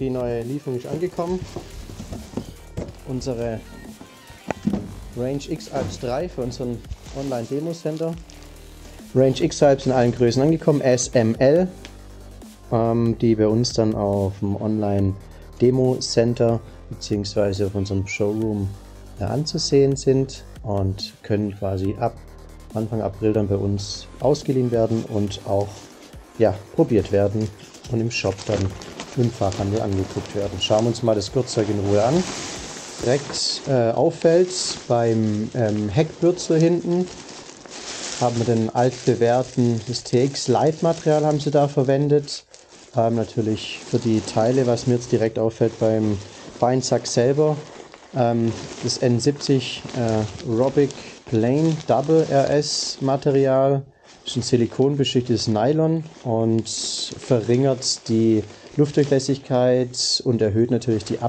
Die neue Lieferung ist angekommen. Unsere Range X Alps 3 für unseren Online-Demo-Center. Range X Alps in allen Größen angekommen, SML, ähm, die bei uns dann auf dem Online-Demo-Center bzw. auf unserem Showroom äh, anzusehen sind und können quasi ab Anfang April dann bei uns ausgeliehen werden und auch ja, probiert werden und im Shop dann im Fachhandel angeguckt werden. Schauen wir uns mal das Gürtzeug in Ruhe an. Direkt äh, auffällt beim ähm, Heckbürzel hinten haben wir den altbewährten STX Leitmaterial haben sie da verwendet. Ähm, natürlich für die Teile, was mir jetzt direkt auffällt beim Beinsack selber, ähm, das N70 äh, Robic Plain Double RS Material ist ein silikonbeschichtetes Nylon und verringert die Luftdurchlässigkeit und erhöht natürlich die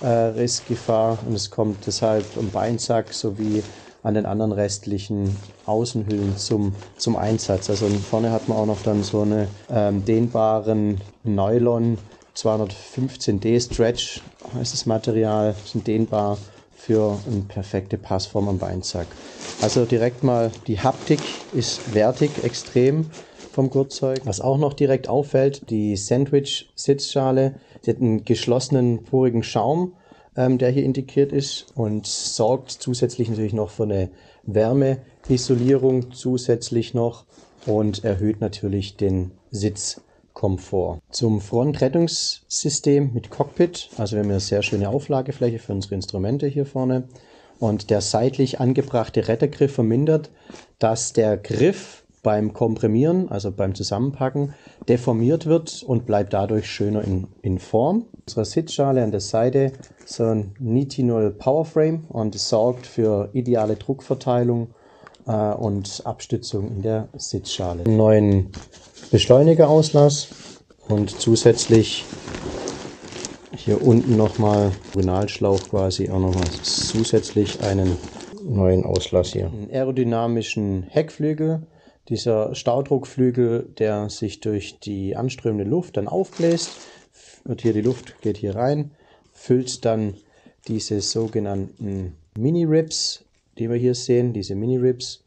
Abrissgefahr und es kommt deshalb am Beinsack sowie an den anderen restlichen Außenhüllen zum, zum Einsatz. Also vorne hat man auch noch dann so eine ähm, dehnbaren Nylon 215D Stretch heißt das Material, sind dehnbar für eine perfekte Passform am Beinsack. Also direkt mal die Haptik ist wertig extrem vom Gurtzeug. Was auch noch direkt auffällt, die Sandwich-Sitzschale, sie hat einen geschlossenen, porigen Schaum, ähm, der hier integriert ist und sorgt zusätzlich natürlich noch für eine Wärmeisolierung zusätzlich noch und erhöht natürlich den Sitzkomfort. Zum Frontrettungssystem mit Cockpit, also wir haben eine sehr schöne Auflagefläche für unsere Instrumente hier vorne und der seitlich angebrachte Rettergriff vermindert, dass der Griff beim Komprimieren, also beim Zusammenpacken, deformiert wird und bleibt dadurch schöner in, in Form. Unsere Sitzschale an der Seite so ein Nitinol Powerframe und sorgt für ideale Druckverteilung äh, und Abstützung in der Sitzschale. Einen neuen Beschleunigerauslass und zusätzlich hier unten nochmal Originalschlauch quasi auch nochmal zusätzlich einen neuen Auslass hier. Einen aerodynamischen Heckflügel dieser Staudruckflügel, der sich durch die anströmende Luft dann aufbläst, wird hier die Luft geht hier rein, füllt dann diese sogenannten Mini-Ribs, die wir hier sehen, diese Mini-Ribs.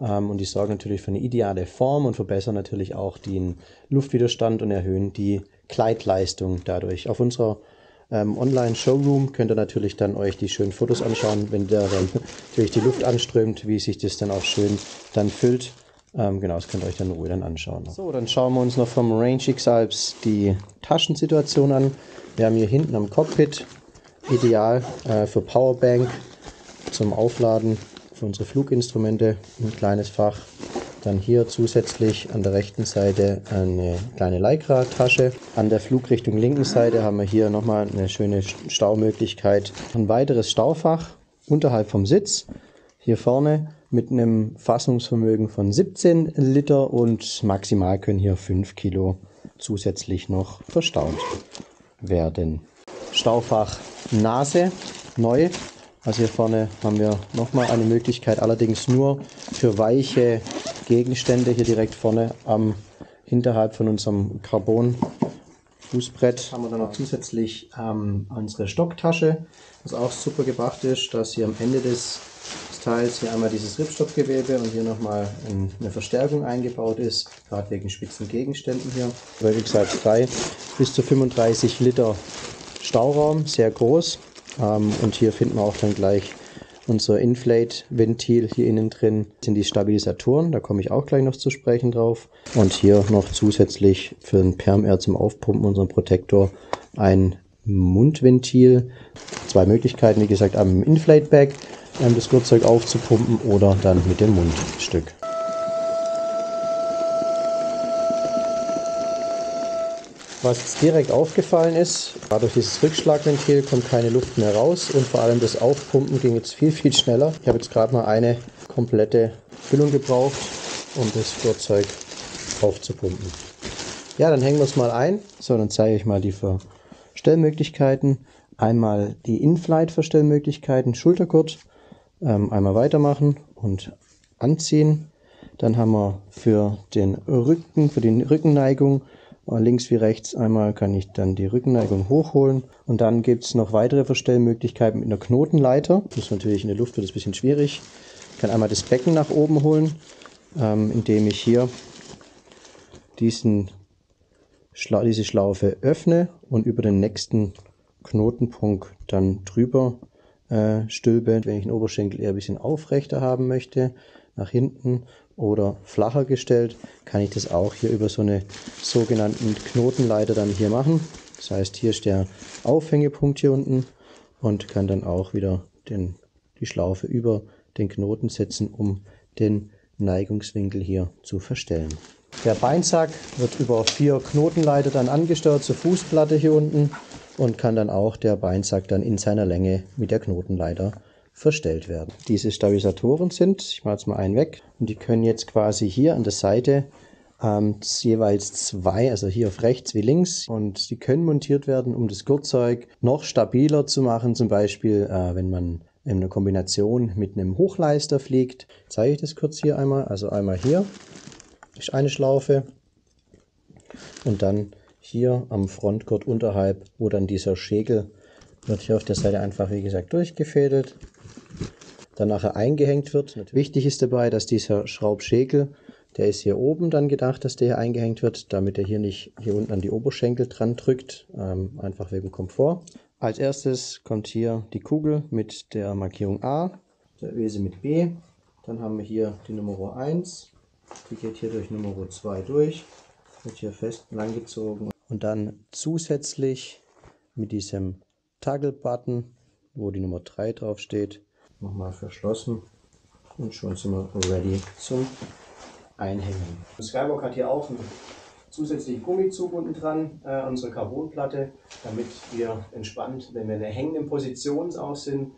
Ähm, und die sorgen natürlich für eine ideale Form und verbessern natürlich auch den Luftwiderstand und erhöhen die Kleidleistung dadurch. Auf unserer ähm, Online-Showroom könnt ihr natürlich dann euch die schönen Fotos anschauen, wenn der dann durch die Luft anströmt, wie sich das dann auch schön dann füllt. Ähm, genau, das könnt ihr euch dann in Ruhe dann anschauen. So, dann schauen wir uns noch vom Range X Alps die Taschensituation an. Wir haben hier hinten am Cockpit ideal äh, für Powerbank zum Aufladen für unsere Fluginstrumente ein kleines Fach. Dann hier zusätzlich an der rechten Seite eine kleine Lycra-Tasche. An der Flugrichtung linken Seite haben wir hier nochmal eine schöne Staumöglichkeit. Ein weiteres Staufach unterhalb vom Sitz. Hier vorne mit einem Fassungsvermögen von 17 Liter und maximal können hier 5 Kilo zusätzlich noch verstaut werden. Staufach Nase neu. Also hier vorne haben wir nochmal eine Möglichkeit, allerdings nur für weiche Gegenstände hier direkt vorne am hinterhalb von unserem Carbon Fußbrett haben wir dann noch zusätzlich ähm, unsere Stocktasche, was auch super gebracht ist, dass hier am Ende des Teils hier einmal dieses Ripstopfgewebe und hier nochmal eine Verstärkung eingebaut ist, gerade wegen spitzen Gegenständen hier. Weil wie gesagt frei bis zu 35 Liter Stauraum, sehr groß. Ähm, und hier finden wir auch dann gleich unser Inflate-Ventil hier innen drin sind die Stabilisatoren, da komme ich auch gleich noch zu sprechen drauf. Und hier noch zusätzlich für den Perm-Air zum Aufpumpen, unseren Protektor, ein Mundventil. Zwei Möglichkeiten, wie gesagt, am Inflate-Bag das Gurtzeug aufzupumpen oder dann mit dem Mundstück. Was direkt aufgefallen ist, war durch dieses Rückschlagventil kommt keine Luft mehr raus und vor allem das Aufpumpen ging jetzt viel, viel schneller. Ich habe jetzt gerade mal eine komplette Füllung gebraucht, um das Gurtzeug aufzupumpen. Ja, dann hängen wir es mal ein. So, dann zeige ich mal die Verstellmöglichkeiten. Einmal die In-Flight-Verstellmöglichkeiten, Schultergurt ähm, einmal weitermachen und anziehen. Dann haben wir für den Rücken, für die Rückenneigung links wie rechts. Einmal kann ich dann die Rückenneigung hochholen und dann gibt es noch weitere Verstellmöglichkeiten mit einer Knotenleiter. Das ist natürlich in der Luft wird es ein bisschen schwierig. Ich kann einmal das Becken nach oben holen, ähm, indem ich hier diesen Schla diese Schlaufe öffne und über den nächsten Knotenpunkt dann drüber äh, stülpe. Wenn ich den Oberschenkel eher ein bisschen aufrechter haben möchte, nach hinten oder flacher gestellt, kann ich das auch hier über so eine sogenannten Knotenleiter dann hier machen. Das heißt, hier ist der Aufhängepunkt hier unten und kann dann auch wieder den, die Schlaufe über den Knoten setzen, um den Neigungswinkel hier zu verstellen. Der Beinsack wird über vier Knotenleiter dann angesteuert zur Fußplatte hier unten und kann dann auch der Beinsack dann in seiner Länge mit der Knotenleiter verstellt werden. Diese Stabilisatoren sind, ich mache jetzt mal einen weg, und die können jetzt quasi hier an der Seite ähm, jeweils zwei, also hier auf rechts wie links, und die können montiert werden, um das Gurtzeug noch stabiler zu machen, zum Beispiel äh, wenn man in einer Kombination mit einem Hochleister fliegt. Zeige ich das kurz hier einmal, also einmal hier ist eine Schlaufe und dann hier am Frontgurt unterhalb, wo dann dieser Schäkel wird hier auf der Seite einfach, wie gesagt, durchgefädelt dann nachher eingehängt wird. Wichtig ist dabei, dass dieser Schraubschäkel, der ist hier oben dann gedacht, dass der hier eingehängt wird, damit er hier nicht hier unten an die Oberschenkel dran drückt, ähm, einfach wegen Komfort. Als erstes kommt hier die Kugel mit der Markierung A, der Öse mit B. Dann haben wir hier die Nummer 1, die geht hier durch Nummer 2 durch, wird hier fest langgezogen und dann zusätzlich mit diesem Toggle-Button, wo die Nummer 3 drauf steht, nochmal verschlossen und schon sind wir ready zum Einhängen. Skywalk hat hier auch einen zusätzlichen Gummizug unten dran äh, unsere Carbonplatte, damit wir entspannt, wenn wir in der hängenden Position auch sind,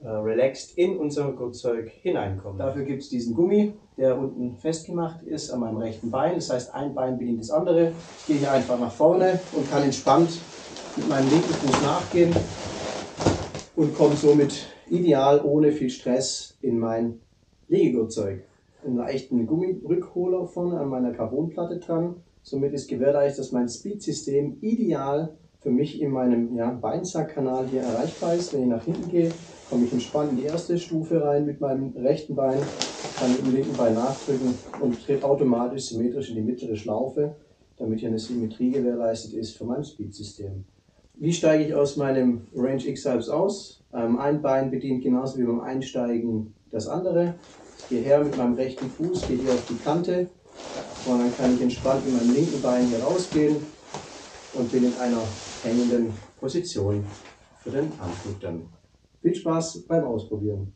äh, relaxed in unser Gurtzeug hineinkommen. Dafür gibt es diesen Gummi, der unten festgemacht ist an meinem rechten Bein. Das heißt, ein Bein bedient das andere. Ich gehe hier einfach nach vorne und kann entspannt mit meinem linken Fuß nachgehen und komme somit ideal ohne viel Stress in mein Liegegurtzeug. Einen leichten Gummirückholer vorne an meiner Carbonplatte dran. Somit ist gewährleistet, dass mein Speed-System ideal für mich in meinem ja, Beinsackkanal hier erreichbar ist. Wenn ich nach hinten gehe, komme ich entspannt in die erste Stufe rein mit meinem rechten Bein, kann mit dem linken Bein nachdrücken und trete automatisch symmetrisch in die mittlere Schlaufe, damit hier eine Symmetrie gewährleistet ist für mein Speed-System. Wie steige ich aus meinem Range X-Hypes aus? Ähm, ein Bein bedient genauso wie beim Einsteigen das andere. Ich gehe her mit meinem rechten Fuß, gehe hier auf die Kante und dann kann ich entspannt mit meinem linken Bein hier rausgehen und bin in einer hängenden Position für den Anflug dann. Viel Spaß beim Ausprobieren.